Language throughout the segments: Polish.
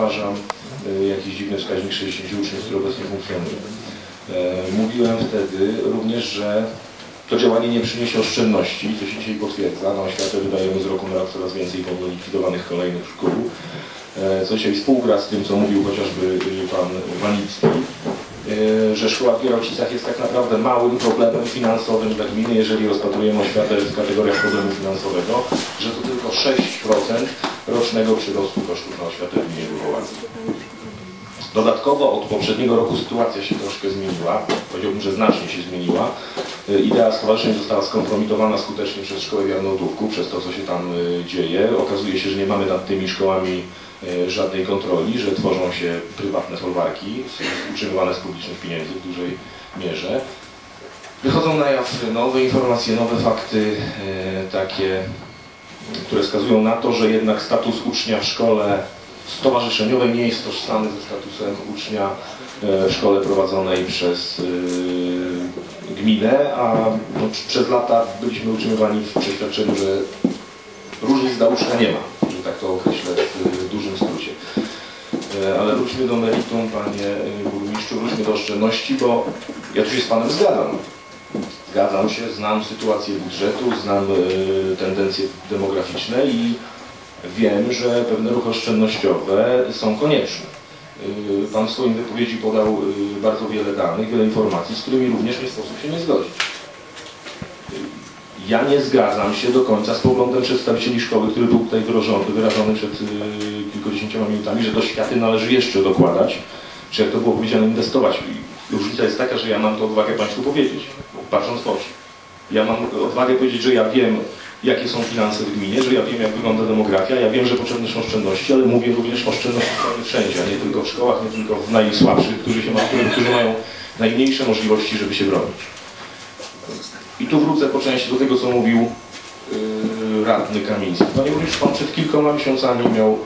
Uważam y, jakiś dziwny wskaźnik 60 uczniów, który obecnie funkcjonuje. E, Mówiłem wtedy również, że to działanie nie przyniesie oszczędności, co się dzisiaj potwierdza. Na oświatę wydajemy z roku na rok coraz więcej pomimo likwidowanych kolejnych szkół. E, Co się współgra z tym, co mówił chociażby y, pan Wanicki, że szkoła w Gierałcicach jest tak naprawdę małym problemem finansowym dla gminy, jeżeli rozpatrujemy oświatę w kategoriach problemu finansowego, że to tylko 6% rocznego przyrostu kosztów na oświatę w gminie Górowłacy. Dodatkowo od poprzedniego roku sytuacja się troszkę zmieniła, powiedziałbym, że znacznie się zmieniła. Y, Idea stowarzyszeń została skompromitowana skutecznie przez szkołę w Jarnołtówku, przez to, co się tam y, dzieje. Okazuje się, że nie mamy nad tymi szkołami żadnej kontroli, że tworzą się prywatne folwarki utrzymywane z publicznych pieniędzy w dużej mierze. Wychodzą na jaw nowe informacje, nowe fakty, y, takie, które wskazują na to, że jednak status ucznia w szkole stowarzyszeniowej nie jest tożsamy ze statusem ucznia e, w szkole prowadzonej przez gminę, a no, pr- przez lata byliśmy utrzymywani w przeświadczeniu, że różnic dla ucznia nie ma, że tak to określę Ale wróćmy do meritum, panie e, burmistrzu, wróćmy do oszczędności, bo ja tu się z panem zgadzam. Zgadzam się, znam sytuację budżetu, znam e, tendencje demograficzne i wiem, że pewne ruchy oszczędnościowe są konieczne. Y, Pan w swoim wypowiedzi podał y, bardzo wiele danych, wiele informacji, z którymi również nie sposób się nie zgodzić. Y, Ja nie zgadzam się do końca z poglądem przedstawicieli szkoły, który był tutaj wyrażony, wyrażony przed y, kilkudziesięcioma minutami, że do światy należy jeszcze dokładać, czy jak to było powiedziane, inwestować. I różnica jest taka, że ja mam to odwagę Państwu powiedzieć, patrząc w oczy. Ja mam odwagę powiedzieć, że ja wiem, jakie są finanse w gminie, że ja wiem, jak wygląda demografia, ja wiem, że potrzebne są oszczędności, ale mówię również o oszczędności prawie wszędzie, a nie tylko w szkołach, nie tylko w najsłabszych, którzy, się ma, którzy mają najmniejsze możliwości, żeby się bronić. I tu wrócę po części do tego, co mówił yy, radny Kamiński. Panie burmistrzu, pan przed kilkoma miesiącami miał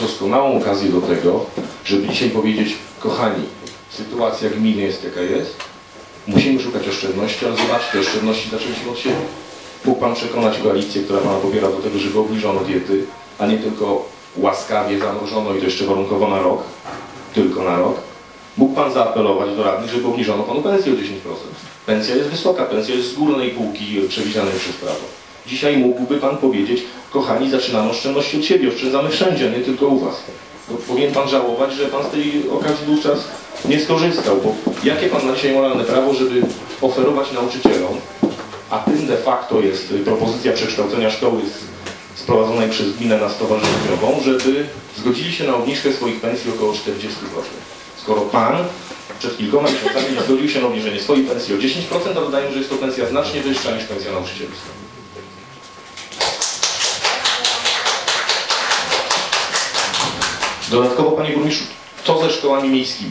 doskonałą okazję do tego, żeby dzisiaj powiedzieć, kochani, sytuacja gminy jest jaka jest, musimy szukać oszczędności, ale zobaczcie, oszczędności zaczęły się od siebie. Mógł Pan przekonać koalicję, która Pana pobiera do tego, żeby obniżono diety, a nie tylko łaskawie zamrożono i to jeszcze warunkowo na rok, tylko na rok. Mógł Pan zaapelować do radnych, żeby obniżono Panu pensję o 10%. Pensja jest wysoka, pensja jest z górnej półki przewidzianej przez prawo. Dzisiaj mógłby Pan powiedzieć, kochani, zaczynamy oszczędności od siebie, oszczędzamy wszędzie, a nie tylko u Was. Bo powinien Pan żałować, że Pan z tej okazji wówczas nie skorzystał, bo jakie Pan ma dzisiaj moralne prawo, żeby oferować nauczycielom, a tym de facto jest propozycja przekształcenia szkoły z- sprowadzonej przez gminę na stowarzyszeniową, żeby zgodzili się na obniżkę swoich pensji około 40%. Skoro Pan przed kilkoma miesiącami nie zgodził się na obniżenie swojej pensji o 10%, to wydaje mi się, że jest to pensja znacznie wyższa niż pensja nauczycielska. Dodatkowo, Panie Burmistrzu, co ze szkołami miejskimi?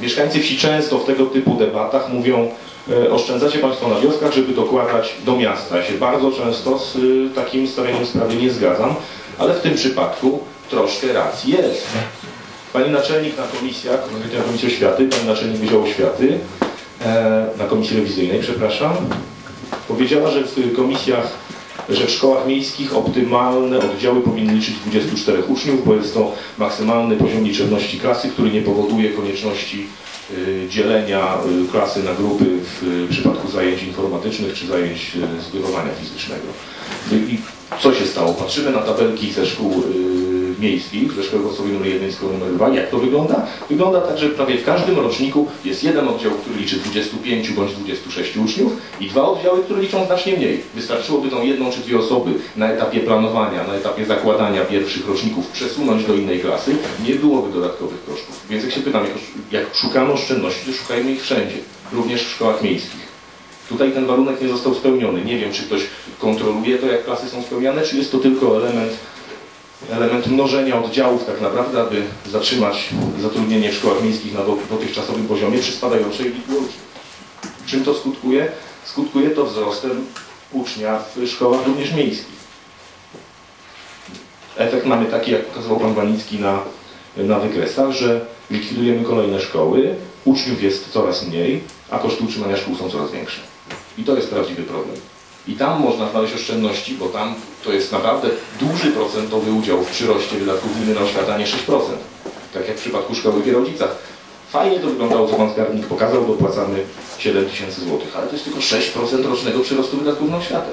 Mieszkańcy wsi często w tego typu debatach mówią, e, oszczędzacie Państwo na wioskach, żeby dokładać do miasta. Ja się bardzo często z y, takim stawianiem sprawy nie zgadzam, ale w tym przypadku troszkę racji jest. Pani naczelnik na komisjach, konkretnie na Komisji Oświaty, pani naczelnik Wydziału Oświaty, e, na Komisji Rewizyjnej, przepraszam, powiedziała, że w komisjach, że w szkołach miejskich optymalne oddziały powinny liczyć 24 uczniów, bo jest to maksymalny poziom liczebności klasy, który nie powoduje konieczności y, dzielenia y, klasy na grupy w y, przypadku zajęć informatycznych czy zajęć z wychowania fizycznego. I co się stało? Patrzymy na tabelki ze szkół miejskich, ze szkoły podstawowej nr 1 i szkoły nr 2. Jak to wygląda? Wygląda tak, że prawie w każdym roczniku jest jeden oddział, który liczy 25 bądź 26 uczniów i dwa oddziały, które liczą znacznie mniej. Wystarczyłoby tą jedną czy dwie osoby na etapie planowania, na etapie zakładania pierwszych roczników przesunąć do innej klasy, nie byłoby dodatkowych kosztów. Więc jak się pytam, jak, jak szukamy oszczędności, to szukajmy ich wszędzie, również w szkołach miejskich. Tutaj ten warunek nie został spełniony. Nie wiem, czy ktoś kontroluje to, jak klasy są spełniane, czy jest to tylko element, element mnożenia oddziałów tak naprawdę, aby zatrzymać zatrudnienie w szkołach miejskich na do- dotychczasowym poziomie przy spadającej liczbie uczniów. Czym to skutkuje? Skutkuje to wzrostem ucznia w szkołach również miejskich. Efekt mamy taki, jak pokazywał pan Wanicki na, na wykresach, że likwidujemy kolejne szkoły, uczniów jest coraz mniej, a koszty utrzymania szkół są coraz większe. I to jest prawdziwy problem. I tam można znaleźć oszczędności, bo tam to jest naprawdę duży procentowy udział w przyroście wydatków gminy na oświatę, a nie 6%. tak jak w przypadku szkoły w Gierałdzicach. Fajnie to wyglądało, co pan skarbnik pokazał, dopłacamy 7 tysięcy złotych, ale to jest tylko 6% rocznego przyrostu wydatków na oświatę.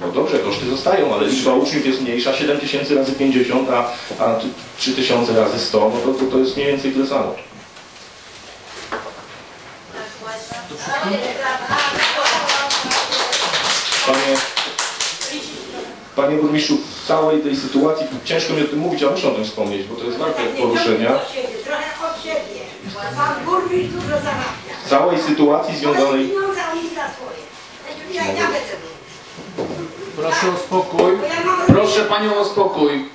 No dobrze, koszty zostają, ale liczba uczniów jest mniejsza, 7 tysięcy razy 50, a, a 3 tysiące razy 100, no to, to, to jest mniej więcej tyle samo. Panie, panie burmistrzu, w całej tej sytuacji, ciężko mi o tym mówić, a muszę o tym wspomnieć, bo to jest warte poruszenia. Trochę od siebie, trochę od siebie. Pan burmistrz dużo zarabia. W całej sytuacji związanej... Proszę o spokój. Proszę panią o spokój.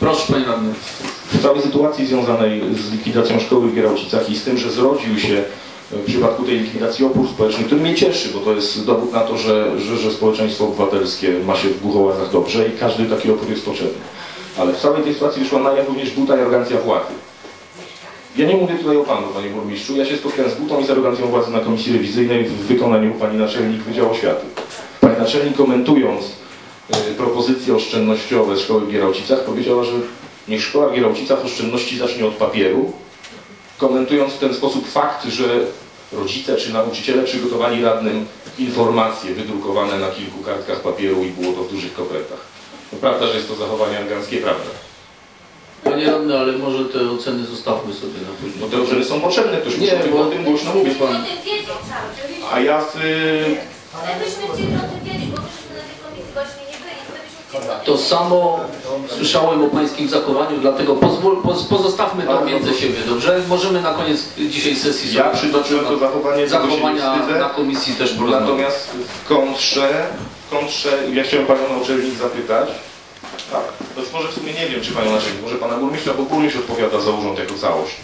Proszę panie radny. w całej sytuacji związanej z likwidacją szkoły w Gierałcicach i z tym, że zrodził się w przypadku tej likwidacji opór społeczny, który mnie cieszy, bo to jest dowód na to, że, że, że społeczeństwo obywatelskie ma się w Głuchołazach dobrze i każdy taki opór jest potrzebny. Ale w całej tej sytuacji wyszła na jaw również buta i arogancja władzy. Ja nie mówię tutaj o panu, panie burmistrzu. Ja się spotkałem z butą i z arogancją władzy na komisji rewizyjnej w wykonaniu pani naczelnik Wydziału Oświaty. Pani naczelnik komentując y, propozycje oszczędnościowe szkoły w Gierałcicach powiedziała, że niech szkoła w Gierałcicach oszczędności zacznie od papieru, komentując w ten sposób fakt, że rodzice czy nauczyciele przygotowali radnym informacje wydrukowane na kilku kartkach papieru i było to w dużych kopertach. No, prawda, że jest to zachowanie aroganckie, prawda. Panie radny, ale może te oceny zostawmy sobie na później. Bo te oceny są potrzebne, ktoś Nie, musi o tym głośno mówić. Oczywiście. A ja z, y, Ale myśmy chcieli o tym wiedzieć, bo myśmy na tej komisji właśnie nie To samo słyszałem o pańskim zachowaniu, dlatego pozwól, poz, pozostawmy to między siebie, dobrze? Możemy na koniec dzisiaj sesji ja przytoczyłem to zachowanie, zachowania wstydzę. na komisji też porozmawiać. Natomiast w kontrze, w kontrze, ja chciałem panią naczelnik zapytać, tak, to już może w sumie nie wiem, czy panią naczelnik, może pana burmistrza, bo burmistrz odpowiada za urząd jako całość.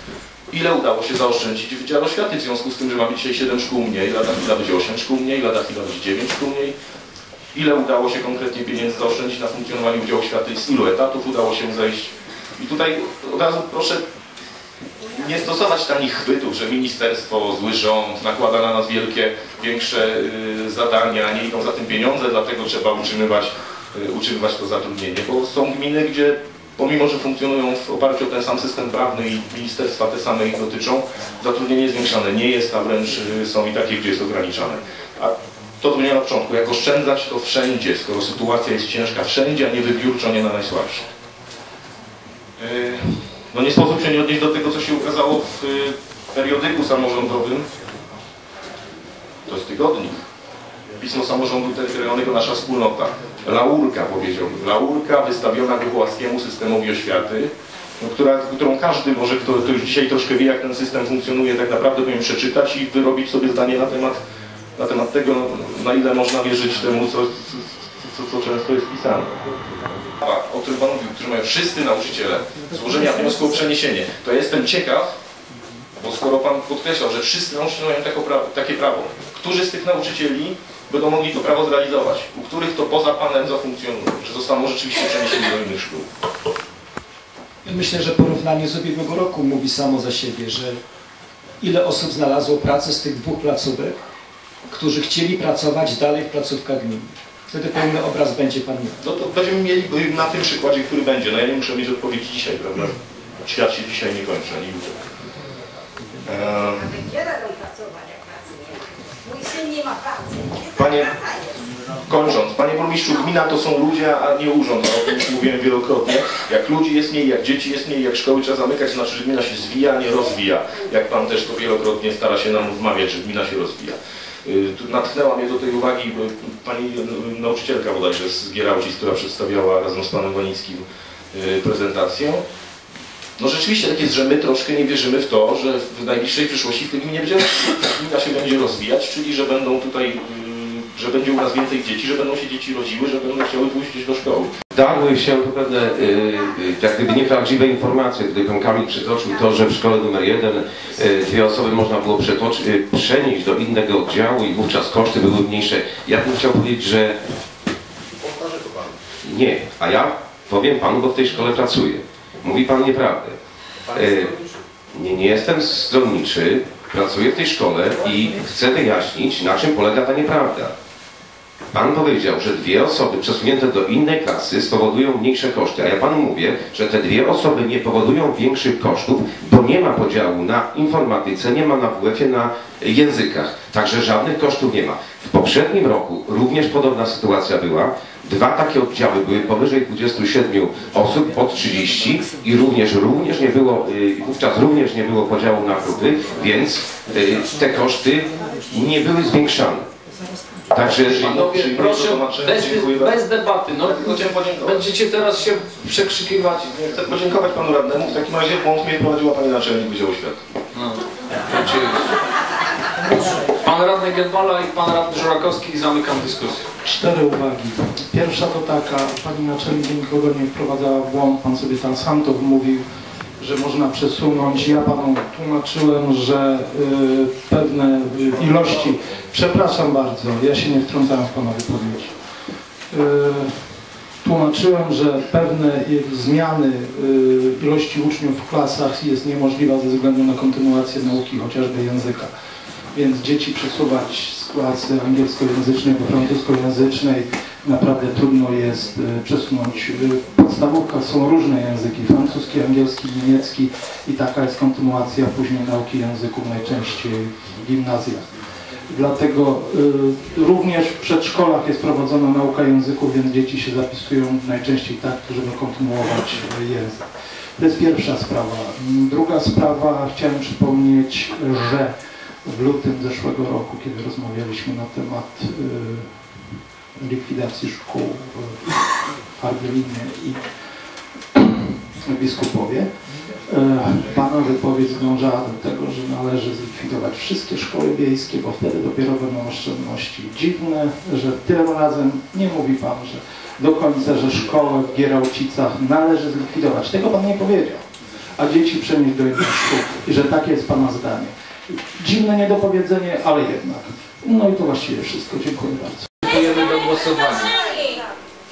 Ile udało się zaoszczędzić w Wydziale Oświaty w związku z tym, że ma być dzisiaj 7 szkół mniej, lada chwila będzie 8 szkół mniej, lada chwila będzie 9 szkół mniej? Ile udało się konkretnie pieniędzy zaoszczędzić na funkcjonowaniu Wydziału Oświaty? Z ilu etatów udało się zejść? I tutaj od razu proszę nie stosować tanich chwytów, że ministerstwo, zły rząd nakłada na nas wielkie, większe y, zadania, nie idą za tym pieniądze, dlatego trzeba utrzymywać, y, utrzymywać to zatrudnienie. Bo są gminy, gdzie pomimo, że funkcjonują w oparciu o ten sam system prawny i ministerstwa te same ich dotyczą, zatrudnienie zwiększane nie jest, a wręcz y, są i takie, gdzie jest ograniczane. A to, co powiedziałem na początku, jak oszczędzać to wszędzie, skoro sytuacja jest ciężka wszędzie, a nie wybiórczo, nie na najsłabszych. No nie sposób się nie odnieść do tego, co się ukazało w y, periodyku samorządowym. To jest tygodnik. Pismo samorządu terytorialnego Nasza Wspólnota. Laurka powiedziałbym. Laurka wystawiona głuchołaskiemu systemowi oświaty, no, która, którą każdy może, kto, kto już dzisiaj troszkę wie, jak ten system funkcjonuje, tak naprawdę powinien przeczytać i wyrobić sobie zdanie na temat, na temat tego, na ile można wierzyć temu, co, co, co, często jest pisane. O którym Pan mówił, które mają wszyscy nauczyciele, złożenia wniosku o przeniesienie, to ja jestem ciekaw, bo skoro Pan podkreślał, że wszyscy nauczyciele mają tako prawo, takie prawo, którzy z tych nauczycieli będą mogli to prawo zrealizować, u których to poza Panem zafunkcjonuje, czy zostaną rzeczywiście przeniesieni do innych szkół. Myślę, że porównanie z ubiegłego roku mówi samo za siebie, że ile osób znalazło pracę z tych dwóch placówek, którzy chcieli pracować dalej w placówkach gminnych. Wtedy pełny obraz będzie Pan miał. No to będziemy mieli y, na tym przykładzie, który będzie. No ja nie muszę mieć odpowiedzi dzisiaj, prawda? Świat się dzisiaj nie kończy, ani jutro. Pracy nie ma? Mój syn nie ma pracy. Panie-. Kończąc, panie burmistrzu, gmina to są ludzie, a nie urząd. No, o tym już mówiłem wielokrotnie. Jak ludzi jest mniej, jak dzieci jest mniej, jak szkoły trzeba zamykać, to znaczy, że gmina się zwija, a nie rozwija. Jak pan też to wielokrotnie stara się nam wmawiać, że gmina się rozwija. Y, Natchnęła mnie do tej uwagi bo pani y, nauczycielka bodajże z Gierałcic, która przedstawiała razem z panem Wanickim y, prezentację. No rzeczywiście tak jest, że my troszkę nie wierzymy w to, że w najbliższej przyszłości w tej gminie będzie, gmina się będzie rozwijać, czyli że będą tutaj, y, że będzie u nas więcej dzieci, że będą się dzieci rodziły, że będą chciały pójść gdzieś do szkoły. Darły się tu pewne, y, y, jak gdyby nieprawdziwe informacje, gdy pan Kamil przytoczył to, że w szkole numer jeden y, dwie osoby można było przenieść do innego oddziału i wówczas koszty były mniejsze. Ja bym chciał powiedzieć, że nie, a ja powiem panu, bo w tej szkole pracuję. Mówi pan nieprawdę. Nie, nie jestem stronniczy, pracuję w tej szkole i chcę wyjaśnić, na czym polega ta nieprawda. Pan powiedział, że dwie osoby przesunięte do innej klasy spowodują mniejsze koszty, a ja panu mówię, że te dwie osoby nie powodują większych kosztów, bo nie ma podziału na informatyce, nie ma na WF-ie, na językach. Także żadnych kosztów nie ma. W poprzednim roku również podobna sytuacja była. Dwa takie oddziały były powyżej 27 osób, od 30 i również, również nie było, y, wówczas również nie było podziału na grupy, więc y, te koszty nie były zwiększane. Także Panowie, proszę, bez, dziękuję bardzo. bez debaty. No, będziecie teraz się przekrzykiwać. Chcę podziękować panu radnemu. W takim razie błąd mnie prowadziła pani naczelnik Wydziału Oświaty. No, oczywiście. Pan radny Gedbala i pan radny Żurakowski zamykam dyskusję. Cztery uwagi. Pierwsza to taka, pani naczelnik nikogo nie wprowadzała w błąd, pan sobie tam sam to mówił, że można przesunąć. Ja panu tłumaczyłem, że y, pewne y, ilości, przepraszam bardzo, ja się nie wtrącałem w pana wypowiedź. Y, Tłumaczyłem, że pewne y, zmiany y, ilości uczniów w klasach jest niemożliwa ze względu na kontynuację nauki, chociażby języka więc dzieci przesuwać z klasy angielskojęzycznej do francuskojęzycznej naprawdę trudno jest y, przesunąć. Y, W podstawówkach są różne języki, francuski, angielski, niemiecki i taka jest kontynuacja później nauki języków najczęściej w gimnazjach. Dlatego y, również w przedszkolach jest prowadzona nauka języków, więc dzieci się zapisują najczęściej tak, żeby kontynuować y, język. To jest pierwsza sprawa. Druga sprawa, chciałem przypomnieć, że w lutym zeszłego roku, kiedy rozmawialiśmy na temat y, likwidacji szkół w Argelinie i biskupowie, y, Pana wypowiedź zdążała do tego, że należy zlikwidować wszystkie szkoły wiejskie, bo wtedy dopiero będą oszczędności. Dziwne, że tym razem nie mówi Pan, że do końca, że szkołę w Gierałcicach należy zlikwidować. Tego Pan nie powiedział. A dzieci przenieść do innych szkół. I że takie jest Pana zdanie. Dziwne niedopowiedzenie, ale jednak. No i to właściwie wszystko. Dziękuję bardzo. Lekceważeni!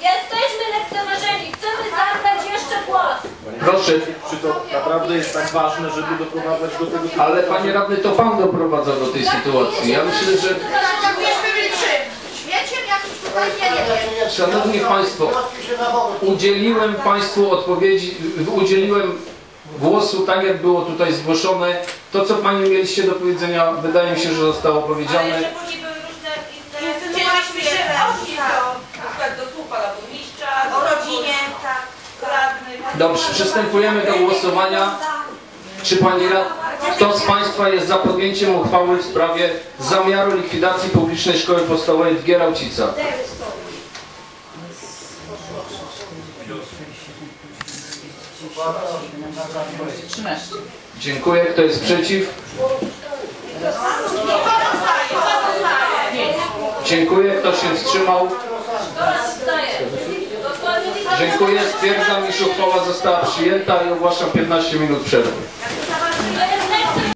Jesteśmy lekceważeni! Chcemy zabrać jeszcze głos! Proszę, Czy to naprawdę jest tak ważne, żeby doprowadzać do tego typu ale panie radny, to pan doprowadza do tej sytuacji. Ja myślę, że Traktujemy czym? Świecie jakimś tutaj nie wiem. Szanowni Państwo, udzieliłem Państwu odpowiedzi, udzieliłem głosu tak, jak było tutaj zgłoszone. To, co Panie mieliście do powiedzenia, wydaje mi się, że zostało powiedziane. Ale że później były różne inne... Chcieliśmy się odnieść do, na przykład do słów pana burmistrza, do O rodzinie, tak. radnych. Dobrze, przystępujemy do głosowania. Czy Pani rad... Kto z Państwa jest za podjęciem uchwały w sprawie zamiaru likwidacji publicznej szkoły podstawowej w Gierałcicach? Dziękuję. Kto jest przeciw? Dziękuję. Kto się wstrzymał? Dziękuję. Stwierdzam, iż uchwała została przyjęta i ogłaszam 15 minut przerwy.